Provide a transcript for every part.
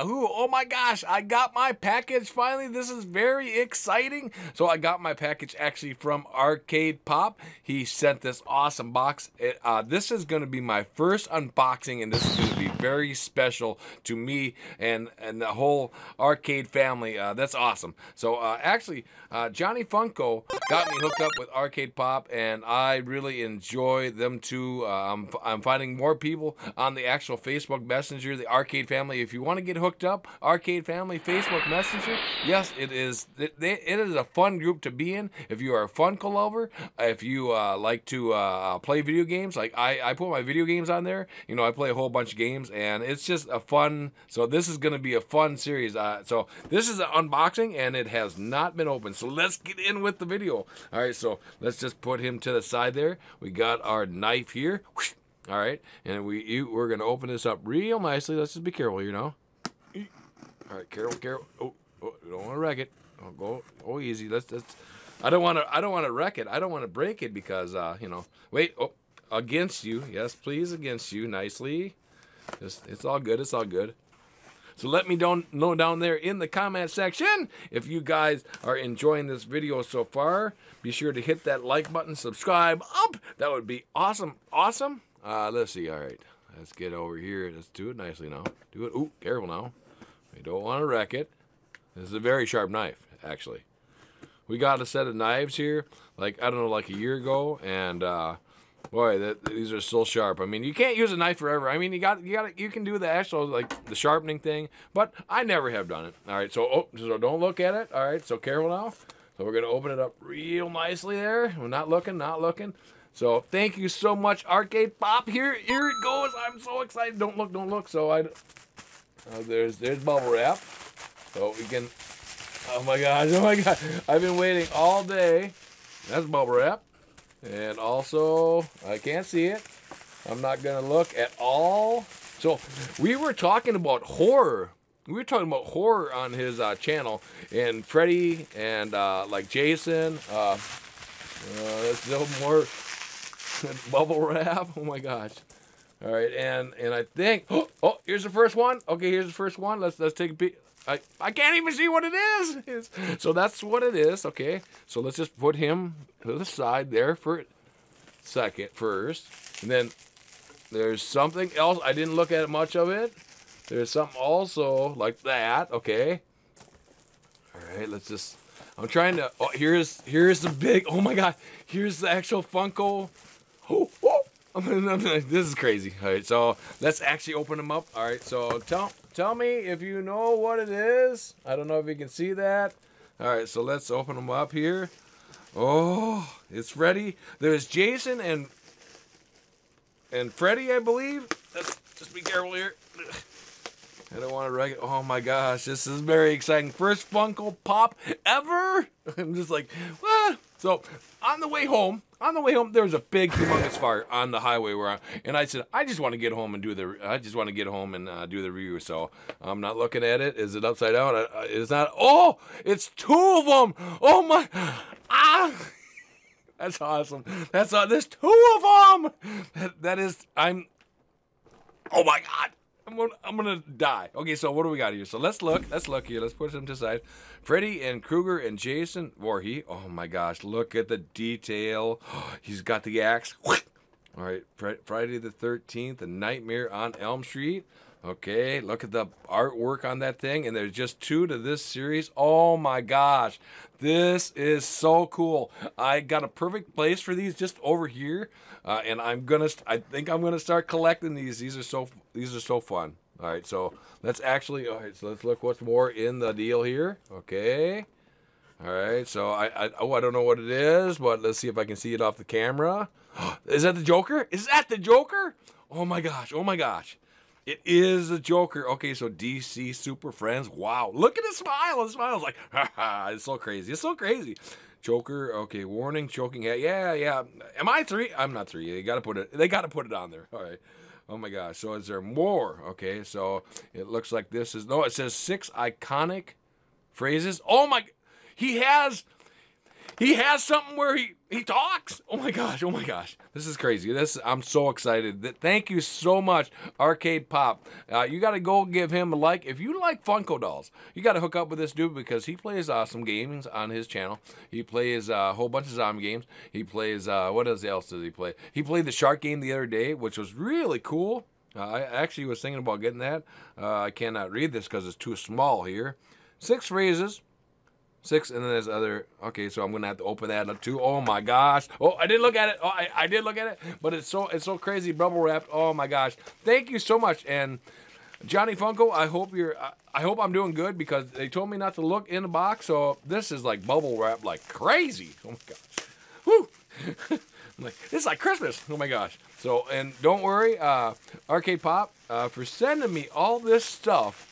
Yahoo! Oh my gosh, I got my package finally. This is very exciting. So I got my package actually from Arcade Pop. He sent this awesome box. It, uh, this is going to be my first unboxing, and this is going to be very special to me and and the whole arcade family. Uh, that's awesome. So uh, actually, uh, Johnny Funko got me hooked up with Arcade Pop, and I really enjoy them too. Uh, I'm, I'm finding more people on the actual Facebook Messenger, the Arcade Family. If you want to get hooked up, Arcade Family Facebook Messenger, yes, it is. It, it is a fun group to be in. If you are a Funko lover, if you uh, like to uh, play video games, like I, I put my video games on there. You know, I play a whole bunch of games, and it's just a fun. So this is going to be a fun series. Uh, so this is an unboxing, and it has not been opened. So let's get in with the video. All right, so let's just put him to the side there. We got our knife here. All right, and we we're gonna open this up real nicely. Let's just be careful, you know. All right, careful, careful. Oh, oh don't want to wreck it. Oh, go, oh, easy. Let's, let's. I don't want to. I don't want to wreck it. I don't want to break it because, uh, you know. Wait. Oh, against you. Yes, please, against you. Nicely. It's, it's all good. It's all good. So let me don't know down there in the comment section if you guys are enjoying this video so far. Be sure to hit that like button, subscribe up. That would be awesome. Awesome. Uh, let's see. All right. Let's get over here. Let's do it nicely now. Do it. Ooh, careful now. We don't want to wreck it. This is a very sharp knife, actually. We got a set of knives here, like, I don't know, like a year ago, and, uh, boy, that, these are still sharp. I mean, you can't use a knife forever. I mean, you got, you got, you can do the actual, like, the sharpening thing, but I never have done it. All right, so, oh, so don't look at it. All right, so careful now. So we're going to open it up real nicely there. We're not looking, not looking. So thank you so much, Arcade Pop. Here, here it goes. I'm so excited. Don't look, don't look. So I, uh, there's, there's bubble wrap. So we can. Oh my gosh! Oh my god! I've been waiting all day. That's bubble wrap, and also I can't see it. I'm not gonna look at all. So we were talking about horror. We were talking about horror on his uh, channel, and Freddy and uh, like Jason. Uh, uh, no more bubble wrap. Oh my gosh. All right, and and I think oh, oh here's the first one. Okay, here's the first one. Let's let's take a peek. I, I can't even see what it is. So that's what it is. Okay, so let's just put him to the side there for a second first, and then there's something else. I didn't look at much of it. There's something also like that. Okay. All right, let's just. I'm trying to. Oh, here's here's the big. Oh my God! Here's the actual Funko. Oh. this is crazy. All right, so let's actually open them up. All right, so tell tell me if you know what it is. I don't know if you can see that. All right, so let's open them up here. Oh, it's ready. There's Jason and and Freddy, I believe. Let's just be careful here. I don't want to wreck it. Oh my gosh, this is very exciting. First Funko Pop ever. I'm just like? So on the way home, on the way home, there was a big, humongous fire on the highway where, I, and I said, I just want to get home and do the, I just want to get home and uh, do the review. So I'm not looking at it. Is it upside down? It's not. Oh, it's two of them. Oh my, ah. That's awesome. That's uh, there's two of them. That, that is, I'm. Oh my God. I'm gonna, I'm gonna die. Okay, so what do we got here? So let's look. Let's look here. Let's put them to side. Freddy and Krueger and Jason Voorhees. Oh my gosh, look at the detail. He's got the axe. All right, Friday the 13th, A Nightmare on Elm Street. Okay, look at the artwork on that thing, and there's just two to this series. Oh my gosh, this is so cool. I got a perfect place for these just over here, uh, and I'm gonna. I think I'm gonna start collecting these. These are so. These are so fun. All right, so let's actually. All right, so let's look what's more in the deal here. Okay. All right, so I, I oh I don't know what it is, but let's see if I can see it off the camera. is that the Joker? Is that the Joker? Oh my gosh! Oh my gosh! It is a Joker. Okay, so DC Super Friends. Wow, look at his smile. His smile's like, ha ha. It's so crazy. It's so crazy. Joker. Okay, warning, choking hat. Yeah, yeah. Am I three? I'm not three. They gotta put it. They gotta put it on there. All right. Oh my gosh. So is there more? Okay, so it looks like this is no. It says six iconic phrases. Oh my. He has. He has something where he he talks. Oh my gosh! Oh my gosh! This is crazy. This I'm so excited. Thank you so much, Arcade Pop. Uh, you got to go give him a like if you like Funko dolls. You got to hook up with this dude because he plays uh, some games on his channel. He plays uh, a whole bunch of zombie games. He plays uh, what else does he play? He played the shark game the other day, which was really cool. Uh, I actually was thinking about getting that. Uh, I cannot read this because it's too small here. Six phrases Six, and then there's other. Okay, so I'm gonna have to open that up too. Oh my gosh! Oh, I did look at it. Oh, I, I did look at it, but it's so it's so crazy bubble wrapped. Oh my gosh! Thank you so much, and Johnny Funko. I hope you're. I hope I'm doing good because they told me not to look in the box. So this is like bubble wrap like crazy. Oh my gosh! Woo! Like this is like Christmas. Oh my gosh! So and don't worry, uh, Arcade Pop, uh, for sending me all this stuff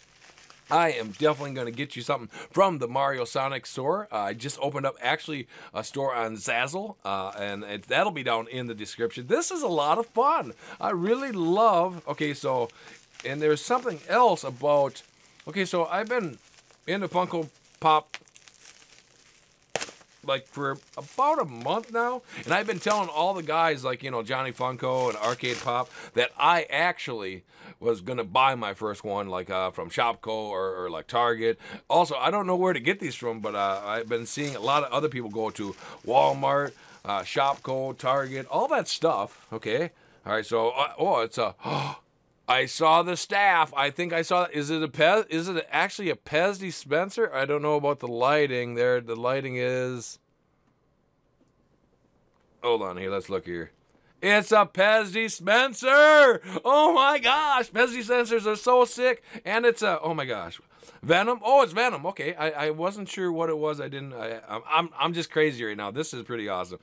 I am definitely going to get you something from the Mario Sonic store. Uh, I just opened up actually a store on Zazzle, uh, and it, that'll be down in the description. This is a lot of fun. I really love. Okay, so, and there's something else about. Okay, so I've been into Funko Pop like for about a month now, and I've been telling all the guys like you know Johnny Funko and Arcade Pop that I actually was gonna buy my first one like uh, from Shopko or, or, like Target. Also, I don't know where to get these from, but uh, I've been seeing a lot of other people go to Walmart, uh, Shopko, Target, all that stuff. Okay, all right. So uh, oh, it's a. I saw the staff. I think I saw. Is it a Pez? Is it actually a Pez dispenser? I don't know about the lighting. There, the lighting is. Hold on here. Let's look here. It's a Pez dispenser. Oh my gosh, Pez dispensers are so sick. And it's a. Oh my gosh. Venom. Oh, it's Venom. Okay, I, I wasn't sure what it was. I didn't. I, I'm I'm just crazy right now. This is pretty awesome.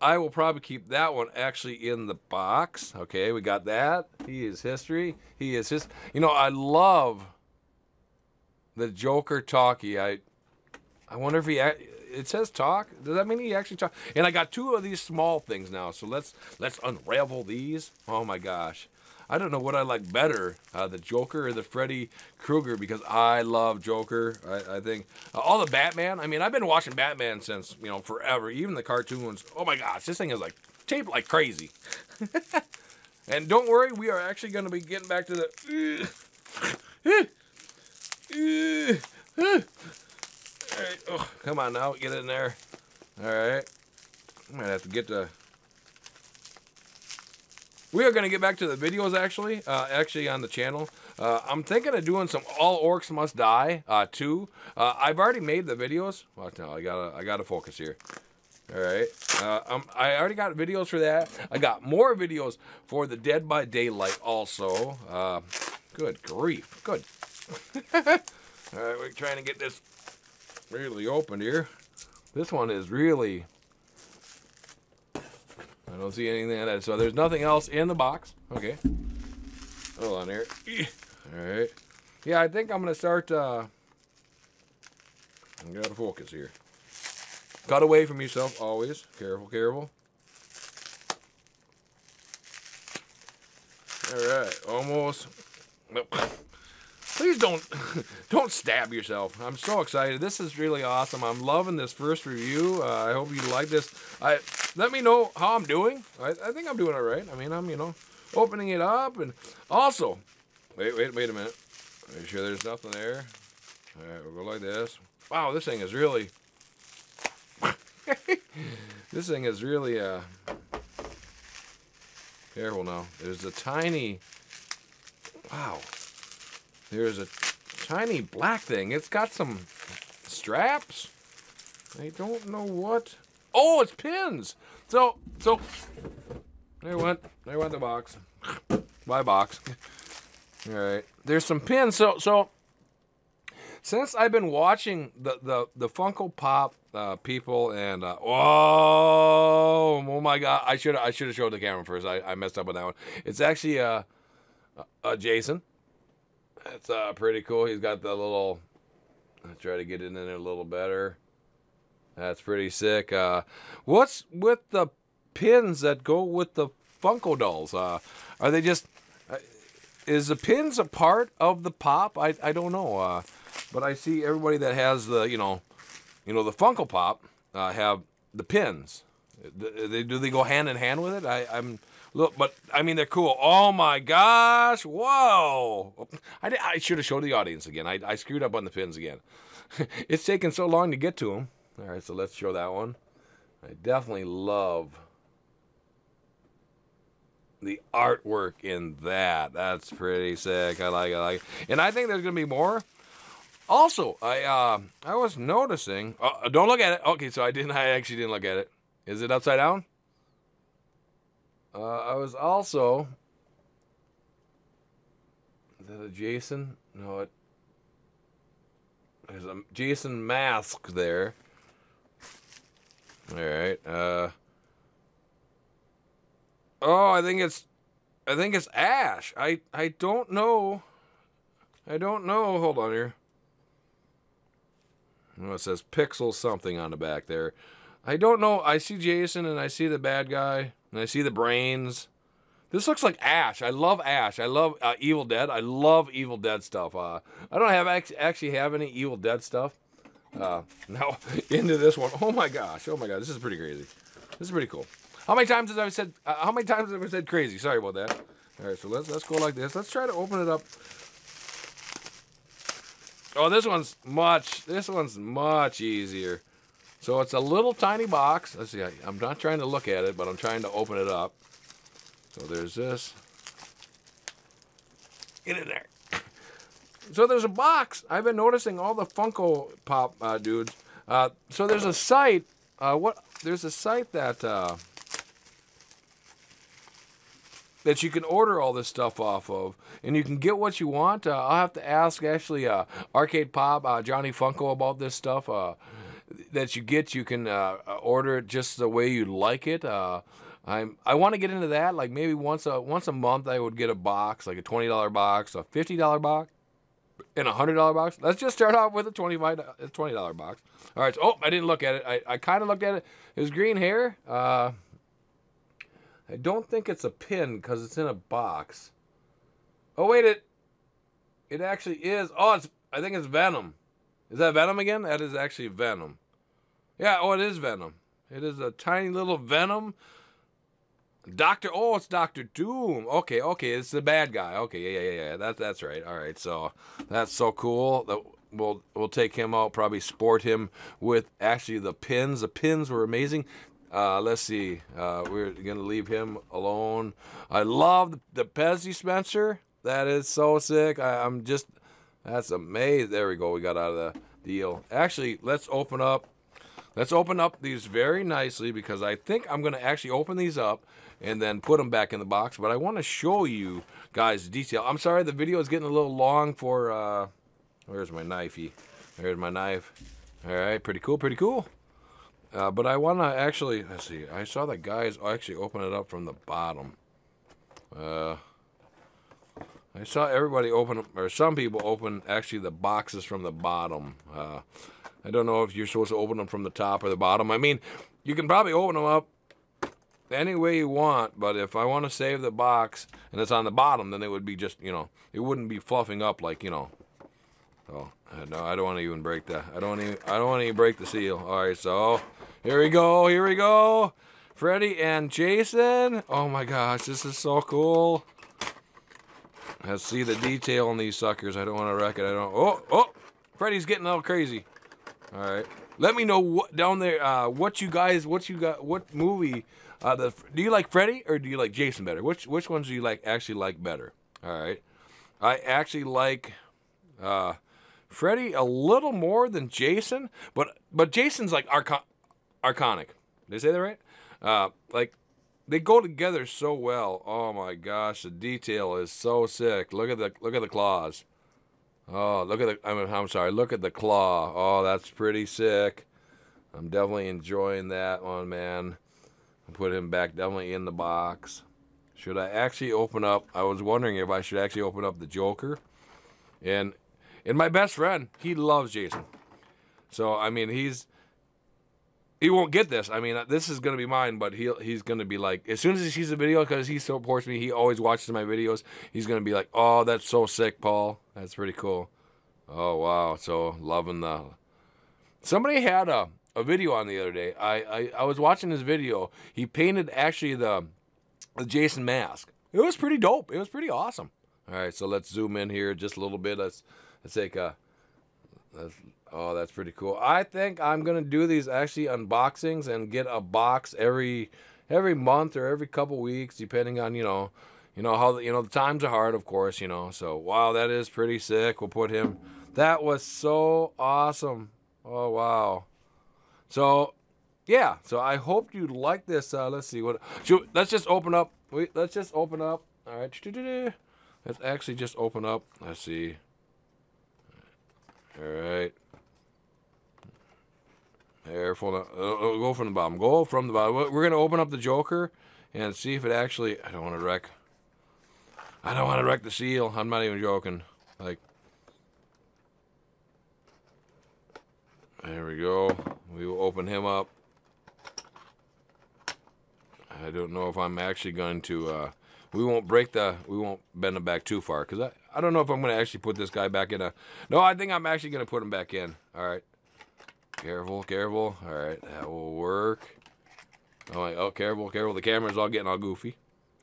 I will probably keep that one actually in the box. Okay, we got that. He is history. He is his. You know, I love the Joker talkie. I I wonder if he. It says talk. Does that mean he actually talk? And I got two of these small things now. So let's let's unravel these. Oh my gosh. I don't know what I like better, uh, the Joker or the Freddy Krueger, because I love Joker. I, I think uh, all the Batman. I mean, I've been watching Batman since you know forever. Even the cartoons. Oh my gosh, this thing is like taped like crazy. and don't worry, we are actually going to be getting back to the. All right, oh, come on now, get in there. All right, I might have to get the we are going to get back to the videos actually, uh, actually on the channel. Uh, I'm thinking of doing some All Orcs Must Die uh, too. Uh, I've already made the videos. Watch now, I gotta I gotta focus here. All right, uh, um, I already got videos for that. I got more videos for the Dead by Daylight also. Uh, good grief, good. All right, we're trying to get this really open here. This one is really I don't see anything in that. So there's nothing else in the box. Okay. Hold on here. All right. Yeah, I think I'm going to start. Uh, I got to focus here. Cut away from yourself always. Careful, careful. All right, almost. Please don't don't stab yourself. I'm so excited. This is really awesome. I'm loving this first review. Uh, I hope you like this. I let me know how I'm doing. I, I think I'm doing all right. I mean, I'm you know opening it up and also wait wait wait a minute. Are you sure there's nothing there? All right, we'll go like this. Wow, this thing is really this thing is really uh careful now. There's a tiny wow there's a tiny black thing. It's got some straps. I don't know what. Oh, it's pins. So, so there went, there went the box. My box. All right. There's some pins. So, so since I've been watching the the the Funko Pop uh, people and uh, oh oh my god, I should I should have showed the camera first. I, I messed up with that one. It's actually uh, uh Jason. That's uh, pretty cool. He's got the little. I'll try to get it in there a little better. That's pretty sick. Uh, what's with the pins that go with the Funko dolls? Uh, are they just? Uh, is the pins a part of the pop? I I don't know. Uh, but I see everybody that has the you know, you know the Funko Pop. uh, have the pins. They, do they go hand in hand with it? I, I'm look, but I mean they're cool. Oh my gosh! Whoa! I, I should have showed the audience again. I, I screwed up on the pins again. it's taken so long to get to them. All right, so let's show that one. I definitely love the artwork in that. That's pretty sick. I like it. I like it. And I think there's gonna be more. Also, I uh, I was noticing. Uh, don't look at it. Okay, so I didn't. I actually didn't look at it. Is it upside down? Uh, I was also. Is that a Jason? No, it. There's a Jason mask there. All right. Uh. Oh, I think it's. I think it's Ash. I I don't know. I don't know. Hold on here. Oh, it says Pixel something on the back there. I don't know. I see Jason and I see the bad guy and I see the brains. This looks like Ash. I love Ash. I love uh, Evil Dead. I love Evil Dead stuff. Uh, I don't have actually have any Evil Dead stuff. Uh, now into this one. Oh my gosh. Oh my god. This is pretty crazy. This is pretty cool. How many times have I said? Uh, how many times have I said crazy? Sorry about that. All right. So let's let's go like this. Let's try to open it up Oh, this one's much, this one's much easier. So it's a little tiny box. Let's see, I, am not trying to look at it, but I'm trying to open it up. So there's this. Get in there. So there's a box. I've been noticing all the Funko Pop uh, dudes. Uh, so there's a site. Uh, what? There's a site that uh, that you can order all this stuff off of, and you can get what you want. Uh, I'll have to ask actually uh, Arcade Pop, Johnny Funko about this stuff that you get. You can uh, order it just the way you like it. Uh, I'm I want to get into that. Like maybe once a once a month, I would get a box, like a twenty dollar box, a fifty dollar box, and a hundred dollar box. Let's just start off with a twenty five twenty dollar box. All right. So, oh, I didn't look at it. I, I kind of looked at it. It was green hair. Uh, I don't think it's a pin because it's in a box. Oh wait, it it actually is. Oh, it's I think it's Venom. Is that Venom again? That is actually Venom. Yeah, oh it is Venom. It is a tiny little Venom. Doctor Oh, it's Doctor Doom. Okay, okay, it's the bad guy. Okay, yeah, yeah, yeah. That's that's right. All right. So that's so cool. That we'll we'll take him out, probably sport him with actually the pins. The pins were amazing. Uh, let's see. Uh, we're gonna leave him alone. I love the Pez dispenser. That is so sick. I, I'm just. That's amazing. There we go. We got out of the deal. Actually, let's open up. Let's open up these very nicely because I think I'm gonna actually open these up and then put them back in the box. But I want to show you guys detail. I'm sorry the video is getting a little long for. Uh, where's my knifey? There's my knife. All right, pretty cool. Pretty cool. Uh, but I want to actually, let's see, I saw the guys actually open it up from the bottom. Uh, I saw everybody open, or some people open actually the boxes from the bottom. Uh, I don't know if you're supposed to open them from the top or the bottom. I mean, you can probably open them up any way you want, but if I want to save the box and it's on the bottom, then it would be just, you know, it wouldn't be fluffing up like, you know. So, no, I don't want to even break that. I don't to. I don't want to even break the seal. All right, so here we go, here we go. Freddy and Jason. Oh my gosh, this is so cool. Let's see the detail on these suckers. I don't want to wreck it. I don't. Oh, oh, Freddy's getting all crazy. All right. Let me know what down there. Uh, what you guys? What you got? What movie? Uh, the do you like Freddy or do you like Jason better? Which which ones do you like actually like better? All right. I actually like uh, Freddy a little more than Jason, but but Jason's like arco- Arconic. Did I say that right? Uh, like they go together so well. Oh my gosh, the detail is so sick. Look at the look at the claws. Oh, look at the. I mean, I'm sorry. Look at the claw. Oh, that's pretty sick. I'm definitely enjoying that one, man. Put him back definitely in the box. Should I actually open up? I was wondering if I should actually open up the Joker. And and my best friend, he loves Jason. So I mean, he's he won't get this. I mean, uh, this is gonna be mine, but he he's gonna be like, as soon as he sees the video, because he supports me, he always watches my videos. He's gonna be like, "Oh, that's so sick, Paul. That's pretty cool." Oh wow, so loving the. Somebody had a a video on the other day. I, I, I was watching his video. He painted actually the, the Jason mask. It was pretty dope. It was pretty awesome. All right, so let's zoom in here just a little bit. Let's let's take a. Let's, oh, that's pretty cool. I think I'm gonna do these actually unboxings and get a box every every month or every couple weeks, depending on you know, you know how you know the times are hard, of course, you know. So wow, that is pretty sick. We'll put him. That was so awesome. Oh wow. So yeah, so I hope you like this. Uh, let's see what. Should, let's just open up. Wait, let's just open up. All right. Let's actually just open up. Let's see. All right. Careful. Uh, uh, go from the bottom. Go from the bottom. We're going to open up the Joker and see if it actually... I don't want to wreck... I don't want to wreck the seal. I'm not even joking. Like... There we go. We will open him up. I don't know if I'm actually going to... Uh, we won't break the... We won't bend him back too far. Because I, don't know if I'm going to actually put this guy back in a... No, I think I'm actually going to put him back in. All right. Careful, careful. All right, that will work. Oh, oh, careful, careful. The camera's all getting all goofy.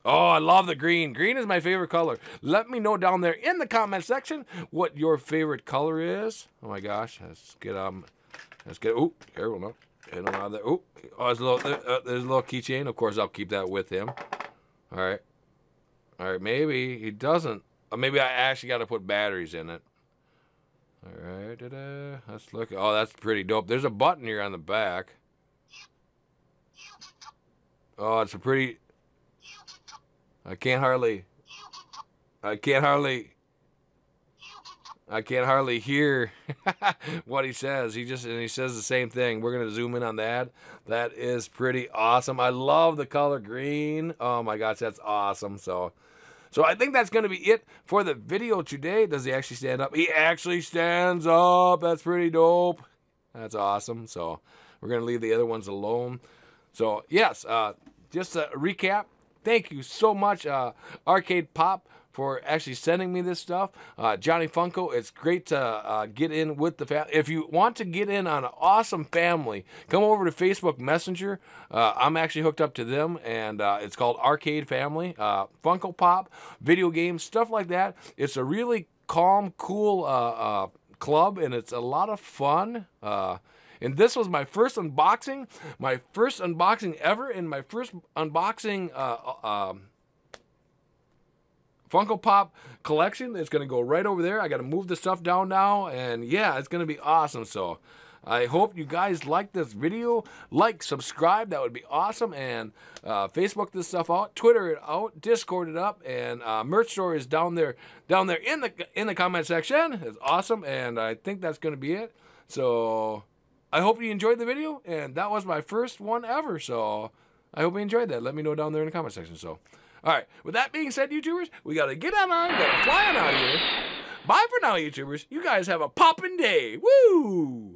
Oh, I love the green. Green is my favorite color. Let me know down there in the comment section what your favorite color is. Oh my gosh, let's get um, let's get. Oh, careful, no, him out there. Ooh, oh, there's a little, uh, there's a little keychain. Of course, I'll keep that with him. All right, all right. Maybe he doesn't. Uh, maybe I actually got to put batteries in it. All right, da-da. let's look. Oh, that's pretty dope. There's a button here on the back. Oh, it's a pretty. I can't hardly. I can't hardly. I can't hardly hear what he says. He just and he says the same thing. We're gonna zoom in on that. That is pretty awesome. I love the color green. Oh my gosh, that's awesome. So so I think that's going to be it for the video today. Does he actually stand up? He actually stands up. That's pretty dope. That's awesome. So we're going to leave the other ones alone. So yes, uh, just a recap. Thank you so much, uh, Arcade Pop, for actually sending me this stuff. Uh, Johnny Funko, it's great to uh, get in with the family. If you want to get in on an awesome family, come over to Facebook Messenger. Uh, I'm actually hooked up to them, and uh, it's called Arcade Family. Uh, Funko Pop, video games, stuff like that. It's a really calm, cool uh, club, and it's a lot of fun. And this was my first unboxing, my first unboxing ever, and my first unboxing uh, um, Funko Pop collection. It's going to go right over there. I got to move the stuff down now. And yeah, it's going to be awesome. So I hope you guys like this video. Like, subscribe. That would be awesome. And uh, Facebook this stuff out. Twitter it out. Discord it up. And uh, merch store is down there down there in the, in the comment section. It's awesome. And I think that's going to be it. So I hope you enjoyed the video. And that was my first one ever. So I hope you enjoyed that. Let me know down there in the comment section. So. All right. With that being said, YouTubers, we got to get on on, got to fly on out of here. Bye for now, YouTubers. You guys have a poppin' day. Woo!